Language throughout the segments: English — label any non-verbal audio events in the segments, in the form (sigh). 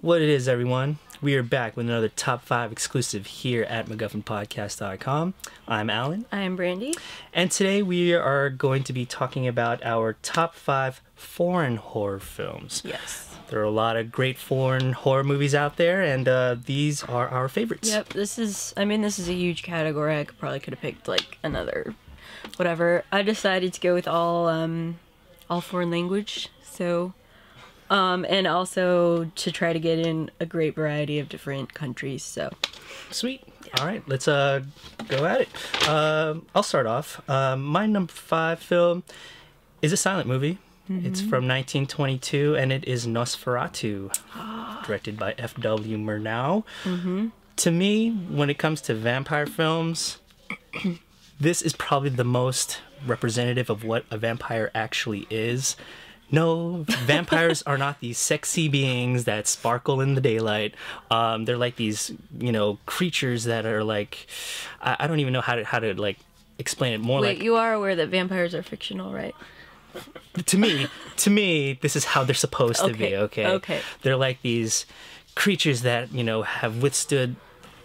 What it is, everyone. We are back with another top five exclusive here at MacGuffinPodcast.com. I'm Allen, I am Brandi. and today we are going to be talking about our top five foreign horror films. Yes. There are a lot of great foreign horror movies out there, and uh, these are our favorites. Yep. This is. I mean, this is a huge category. I could probably could have picked like another, whatever. I decided to go with all um, all foreign language. So, um, and also to try to get in a great variety of different countries. So, Sweet. All right, let's uh go at it. Um, I'll start off. Um, my number five film is a silent movie. It's from 1922, and it is Nosferatu, (gasps) directed by F.W. Murnau. To me, when it comes to vampire films, (coughs) this is probably the most representative of what a vampire actually is. No, vampires are not these sexy beings that sparkle in the daylight. Um, they're like these, you know, creatures that are like, I, I don't even know how to how to like explain it more. wait, like you are aware that vampires are fictional, right? to me, to me, this is how they're supposed to be. Okay, Okay. okay. They're like these creatures that you know have withstood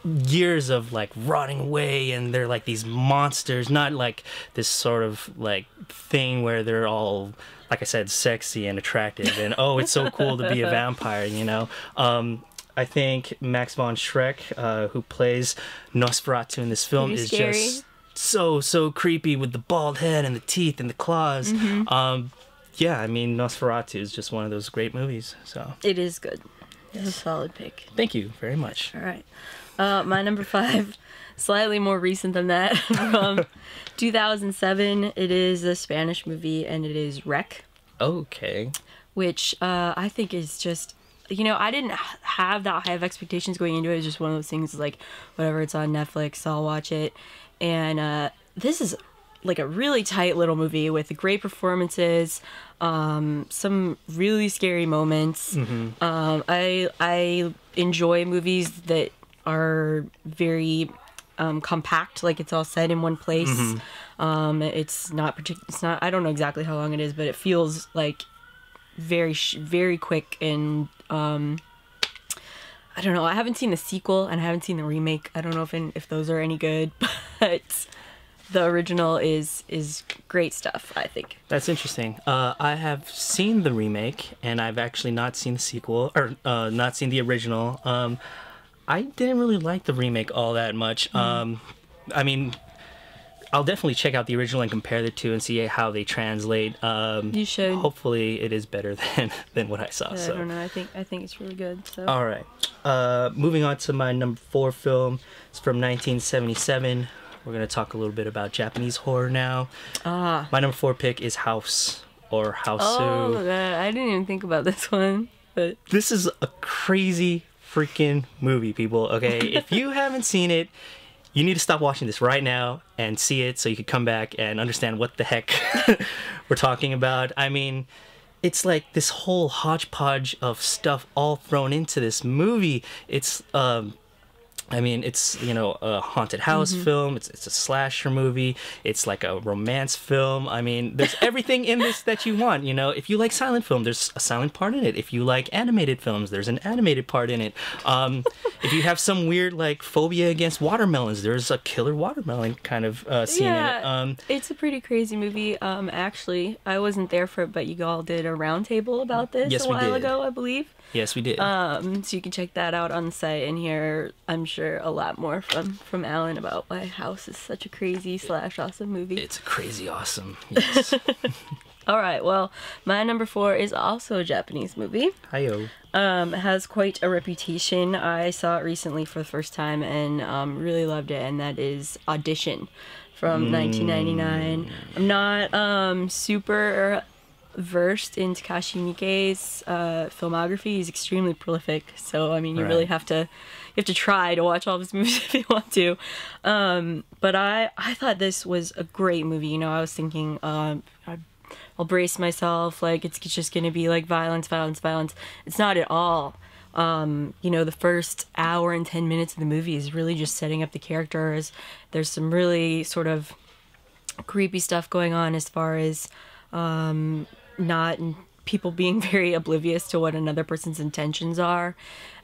years of like rotting away, and they're like these monsters. Not like this sort of like thing where they're all, like I said, sexy and attractive, and oh, it's so cool to be a (laughs) vampire. You know. Um, I think Max von Schreck, uh, who plays Nosferatu in this film, Pretty is scary. just so so creepy with the bald head and the teeth and the claws. Mm-hmm. Um, yeah, I mean Nosferatu is just one of those great movies. So It is good. It's a solid pick. thank you very much. All right. Uh, my number five, slightly more recent than that, (laughs) from 2007. It is a Spanish movie, and it is REC, Okay. which uh, I think is just, you know, I didn't have that high of expectations going into it. It's just one of those things like, whatever, it's on Netflix, I'll watch it. And uh, this is like a really tight little movie with great performances, um, some really scary moments. Um, I I enjoy movies that are very um, compact, like it's all set in one place. Um, it's not partic- It's not. I don't know exactly how long it is, but it feels like very sh- very quick and um, I don't know. I haven't seen the sequel and I haven't seen the remake. I don't know if in, if those are any good, (laughs) but the original is is great stuff. I think. That's interesting. Uh, I have seen the remake, and I've actually not seen the sequel, or uh, not seen the original. Um, I didn't really like the remake all that much. Um, I mean, I'll definitely check out the original and compare the two and see how they translate. Um, You should. Hopefully, it is better (laughs) than than what I saw. I so. don't know. I think I think it's really good. So. All right. Uh, moving on to my number four film. It's from 1977. We're gonna talk a little bit about Japanese horror now. ah. My number four pick is House or Hausu. Oh, God, I didn't even think about this (laughs) one, but This is a crazy freaking movie, people. Okay, (laughs) if you haven't seen it, you need to stop watching this right now and see it so you can come back and understand what the heck (laughs) we're talking about. I mean, it's like this whole hodgepodge of stuff all thrown into this movie. It's um I mean, it's you know a haunted house film. It's it's a slasher movie. It's like a romance film. I mean, there's everything in this that you want. You know, if you like silent film, there's a silent part in it. If you like animated films, there's an animated part in it. Um, if you have some weird like phobia against watermelons, there's a killer watermelon kind of uh, scene in it. yeah, Um, it's a pretty crazy movie. Um, actually, I wasn't there for it, but you all did a roundtable about this Yes, a while ago, I believe. yes, we did. Um, so you can check that out on the site and here, I'm sure, a lot more from from Allen about why House is such a crazy slash awesome movie. it's a crazy awesome. (laughs) Yes. All right, well, my number four is also a Japanese movie. Hiyo. Um, has quite a reputation. I saw it recently for the first time and um, really loved it, and that is Audition from 1999. I'm not um, super versed in Takashi Miike's uh, filmography. He's extremely prolific, so I mean, you really have to you have to try to watch all of his (laughs) movies if you want to. Um, but I I thought this was a great movie. You know, I was thinking um, I I'll brace myself. Like it's just gonna be like violence, violence, violence. It's not at all. Um, you know, the first hour and ten minutes of the movie is really just setting up the characters. There's some really sort of creepy stuff going on as far as um, not people being (laughs) very oblivious to what another person's intentions are.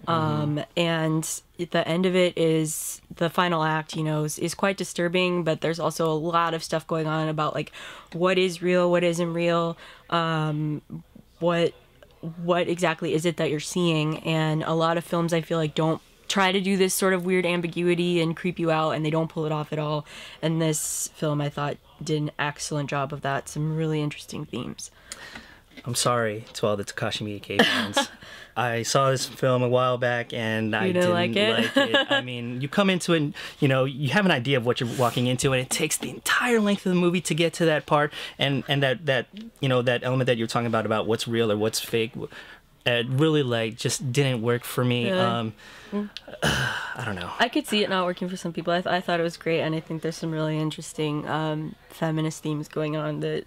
Um, and the end of it is the final act, you know, is, is quite disturbing, but there's also a lot of stuff going on about like what is real, what isn't real, um, what what exactly is it that you're seeing? And a lot of films i feel like don't try to do this sort of weird ambiguity and creep you out and they don't pull it off at all. And this film i thought did an excellent job of that some really interesting themes I'm sorry to all the Takashi Miike fans. (laughs) I saw this film a while back and I didn't like it? like it. (laughs) I mean, you come into it, and, you know, you have an idea of what you're walking into, and it takes the entire length of the movie to get to that part, and and that that you know that element that you're talking about about what's real or what's fake. It really like just didn't work for me. Really? Um, (sighs) I don't know. i could see it not working for some people i, th- I thought it was great and i think there's some really interesting um, feminist themes going on that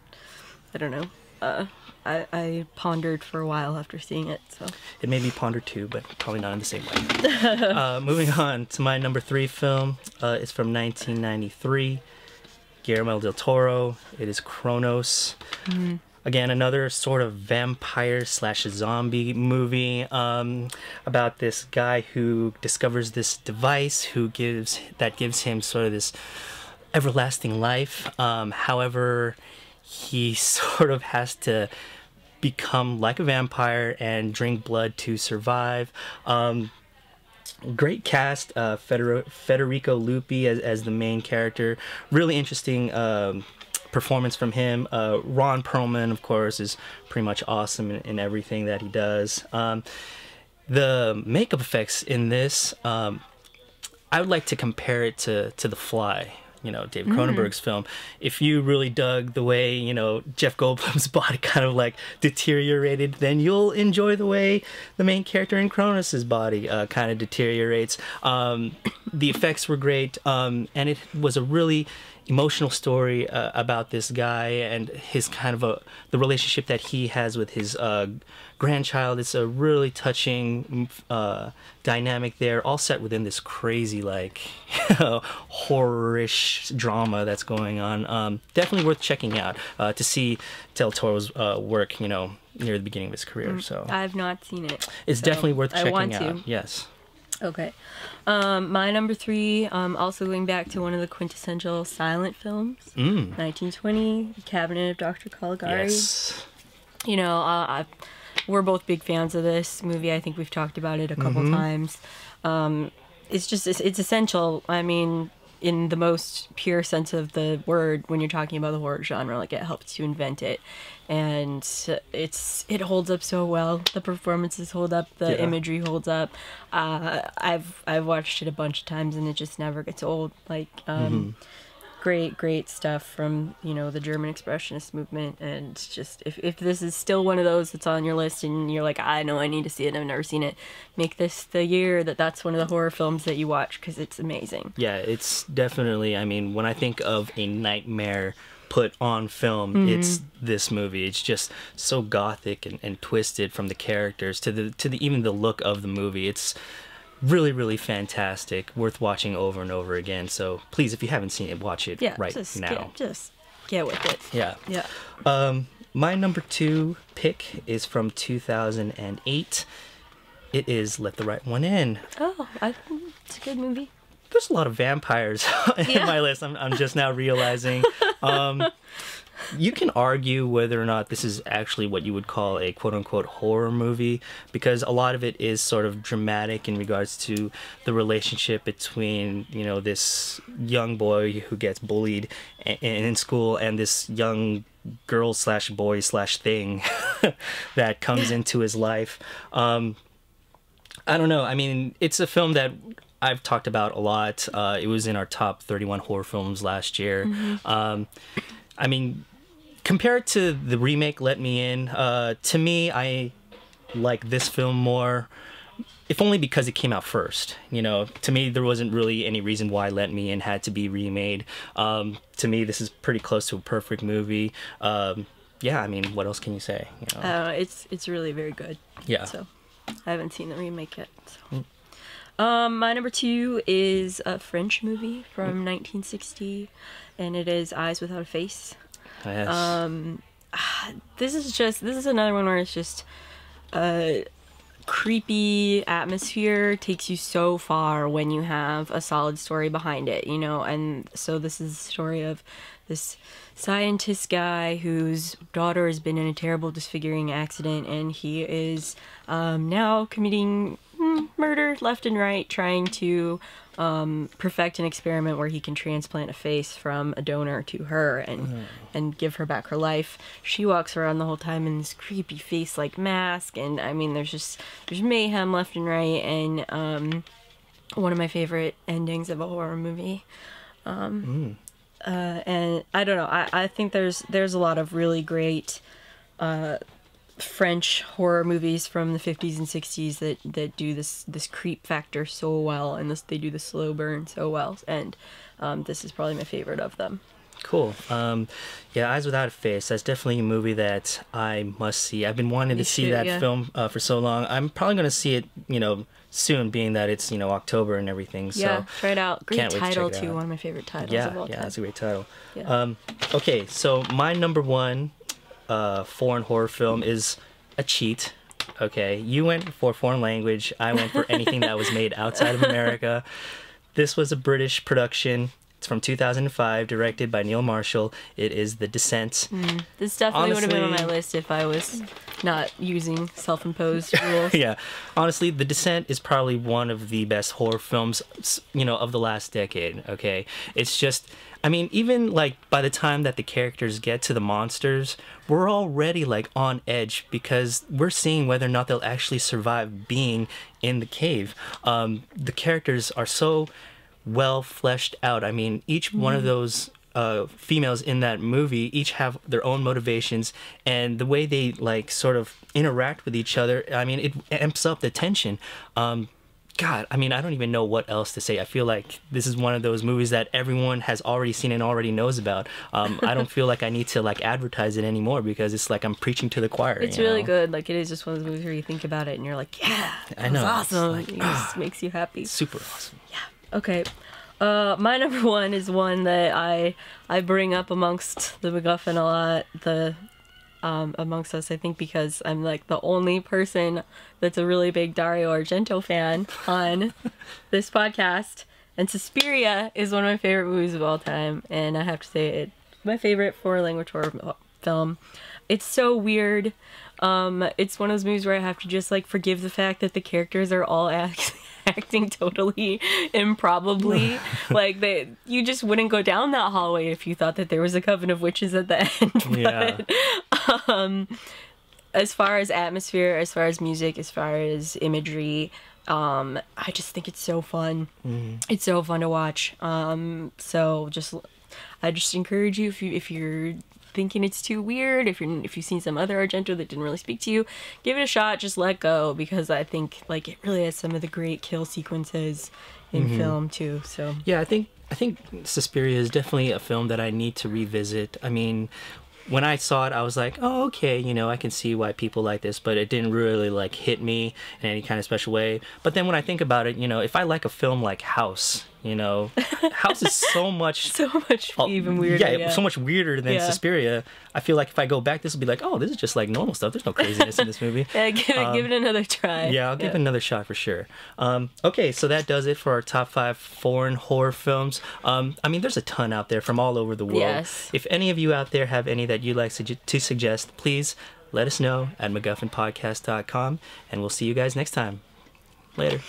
i don't know uh, I, I pondered for a while after seeing it so It made me ponder too, but probably not in the same way. (laughs) uh, moving on to my number three film. Uh, it's from 1993. Guillermo del Toro. It is Cronos. Again, another sort of vampire slash zombie movie um, about this guy who discovers this device who gives that gives him sort of this everlasting life. Um, however, he (laughs) sort of has to become like a vampire and drink blood to survive. Um, great cast. Uh, Federico, Luppi as, as the main character. Really interesting um, performance from him. Uh, Ron Perlman, of course, is pretty much awesome in, in everything that he does. Um, the makeup effects in this, um, I would like to compare it to to The Fly. You know, David Cronenberg's film. If you really dug the way you know Jeff Goldblum's (laughs) body kind of like deteriorated, then you'll enjoy the way the main character in Cronos' body uh, kind of deteriorates. Um, (coughs) the effects were great, um, and it was a really emotional story uh, about this guy and his kind of a the relationship that he has with his uh, grandchild. It's a really touching uh, dynamic there, all set within this crazy like (laughs) horrorish drama that's going on. Um, definitely worth checking out uh, to see Del Toro's uh, work. You know, near the beginning of his career. So i've not seen it it's so definitely worth I checking want out. to. Yes. Okay. Um, my number three, um, also going back to one of the quintessential silent films, Mm. 1920, Cabinet of Dr. Caligari. Yes. You know, uh, I, we're both big fans of this movie. I think we've talked about it a couple Mm-hmm. times. Um, it's just, it's, it's essential. I mean, in the most pure sense of the word, when you're talking about the horror genre, like it helped to invent it. And it's it holds up so well. The performances hold up. The Yeah. imagery holds up. Uh, I've I've watched it a bunch of times, and it just never gets old. Like um, great great stuff from you know the german expressionist movement and just if, if this is still one of those that's on your list and you're like i know i need to see it i've never seen it make this the year that that's one of the horror films that you watch because it's amazing Yeah, it's definitely. I mean, when I think of a nightmare put on film, mm-hmm. it's this movie. It's just so gothic and, and twisted from the characters to the to the even the look of the movie. It's really really fantastic, worth watching over and over again. So please, if you haven't seen it, watch it yeah right just now. get, just get with it Yeah. yeah Um, my number two pick is from 2008. It is Let the Right One In. oh I, it's a good movie there's a lot of vampires (laughs) in Yeah. my list. I'm, I'm just now realizing. Um, (laughs) you can argue whether or not this is actually what you would call a quote unquote horror movie because a lot of it is sort of dramatic in regards to the relationship between, you know, this young boy who gets bullied in, school and this young girl slash boy slash thing (laughs) that comes into his life. Um, I don't know. I mean, it's a film that I've talked about a lot. Uh, it was in our top 31 horror films last year. Um, I mean, compared to the remake Let Me In, uh, to me, I like this film more. If only because it came out first. You know, to me, there wasn't really any reason why Let Me In had to be remade. Um, to me, this is pretty close to a perfect movie. Um, yeah, I mean, what else can you say? You know? uh, it's it's really very good yeah. so I haven't seen the remake yet. So. Um, my number two is a French movie from 1960, and it is Eyes Without a Face. Yes. Um, (sighs) this is just this is another one where it's just a creepy atmosphere takes you so far when you have a solid story behind it, you know. And so this is the story of this scientist guy whose daughter has been in a terrible disfiguring accident, and he is um, now committing mm, murder left and right, trying to um, perfect an experiment where he can transplant a face from a donor to her and and give her back her life. She walks around the whole time in this creepy face like mask, and I mean, there's just there's mayhem left and right, and um, one of my favorite endings of a horror movie. Um, uh, and I don't know, I, I think there's there's a lot of really great. Uh, French horror movies from the 50s and 60s that that do this this creep factor so well and this they do the slow burn so well and um, this is probably my favorite of them Cool. Um, yeah, Eyes Without a Face. That's definitely a movie that I must see. I've been wanting Me to see too, that yeah. film uh, for so long. I'm probably going to see it, you know, soon, being that it's you know October and everything. So yeah try it out great can't wait to title too out. one of my favorite titles yeah, of all yeah, time that's a great title. Yeah. Um, okay, so my number one uh, foreign horror film is a cheat. Okay, you went for foreign language. I went for anything that was made outside of America. This was a British production. It's from 2005, directed by Neil Marshall. It is The Descent. this definitely would have been on my list if I was not using self-imposed (laughs) rules. Yeah. Honestly the descent is probably one of the best horror films you know of the last decade okay? It's just i mean even like by the time that the characters get to the monsters we're already like on edge because we're seeing whether or not they'll actually survive being in the cave. Um, the characters are so well fleshed out. I mean each one of those uh, females in that movie each have their own motivations and the way they like sort of interact with each other i mean it amps up the tension. Um, god i mean i don't even know what else to say. I feel like this is one of those movies that everyone has already seen and already knows about. Um, i don't (laughs) feel like i need to like advertise it anymore because it's like i'm preaching to the choir it's really know? good. Like it is just one of those movies where you think about it and you're like yeah I know, was it's awesome. like, it just makes you happy. Super awesome Okay. Uh, my (laughs) number one is one that I I bring up amongst the MacGuffin a lot. The um, amongst us, I think, because I'm like the only person that's a really big Dario Argento fan on (laughs) this podcast. And Suspiria is one of my favorite movies of all time, and I have to say it my favorite foreign language horror film. It's so weird. Um, it's one of those movies where I have to just like forgive the fact that the characters are all (laughs) act- acting totally improbably. (laughs) like they, you just wouldn't go down that hallway if you thought that there was a coven of witches at the (laughs) end. yeah as far as atmosphere, as far as music, as far as imagery, um, I just think it's so fun. It's so fun to watch. Um, so just, I just encourage you if you if you're thinking it's too weird, if you're if you've seen some other Argento that didn't really speak to you, give it a shot. Just let go because I think like it really has some of the great kill sequences in mm-hmm. film too. So Yeah, I think I think Suspiria is definitely a film that I need to revisit. I mean, when I saw it, I was like, oh, okay, you know, I can see why people like this, but it didn't really like hit me in any kind of special way. But then when I think about it, you know, if I like a film like House, you know, (laughs) House is so much so much Oh, even weirder. Yeah, Yeah, so much weirder than Yeah. Suspiria. I feel like if I go back, this will be like, oh, this is just like normal stuff. There's no craziness in this movie. (laughs) Yeah, give it give it another try. Um, Yeah, I'll give it another shot for sure. Um, okay, so that does it for our top five foreign horror films. Um, I mean, there's a ton out there from all over the world. Yes. If any of you out there have any that you'd like to suggest, please let us know at MacGuffinPodcast.com, and we'll see you guys next time. Later.